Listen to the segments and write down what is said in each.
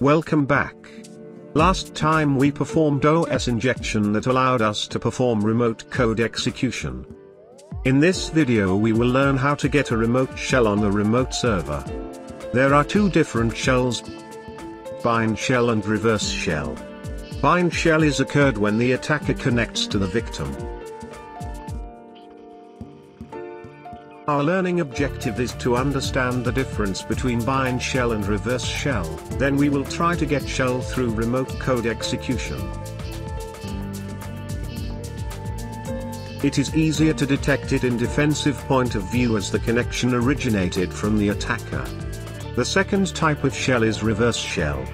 Welcome back. Last time we performed OS injection that allowed us to perform remote code execution. In this video we will learn how to get a remote shell on a remote server. There are two different shells, bind shell and reverse shell. Bind shell is occurred when the attacker connects to the victim. Our learning objective is to understand the difference between bind shell and reverse shell, then we will try to get shell through remote code execution. It is easier to detect it in defensive point of view as the connection originated from the attacker. The second type of shell is reverse shell.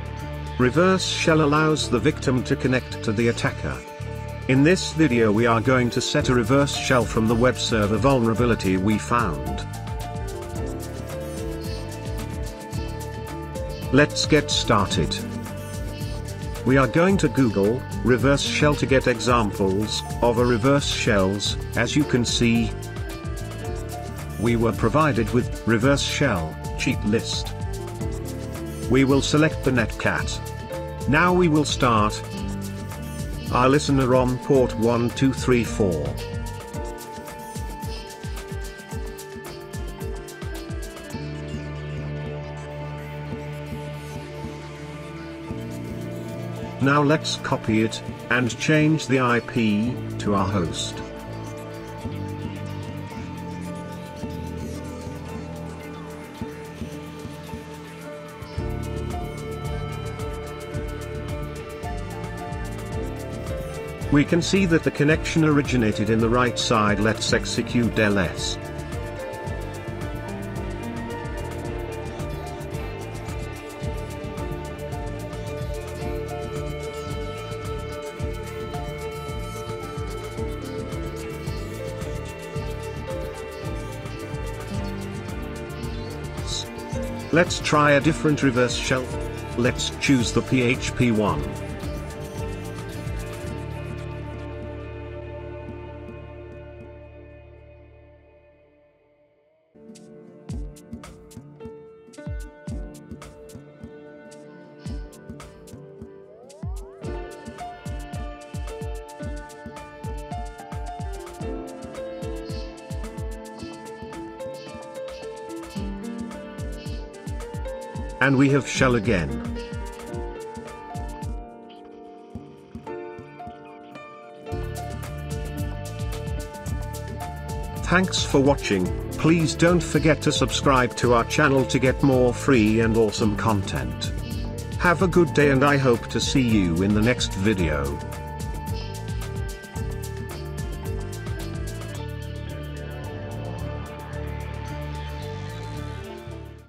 Reverse shell allows the victim to connect to the attacker. In this video we are going to set a reverse shell from the web server vulnerability we found. Let's get started. We are going to Google, reverse shell to get examples, of a reverse shells, as you can see. We were provided with, reverse shell, cheat list. We will select the netcat. Now we will start, our listener on port 1234. Now let's copy it, and change the IP, to our host. We can see that the connection originated in the right side let's execute ls. Let's try a different reverse shell. Let's choose the PHP one. And we have shell again. Thanks for watching, please don't forget to subscribe to our channel to get more free and awesome content. Have a good day and I hope to see you in the next video.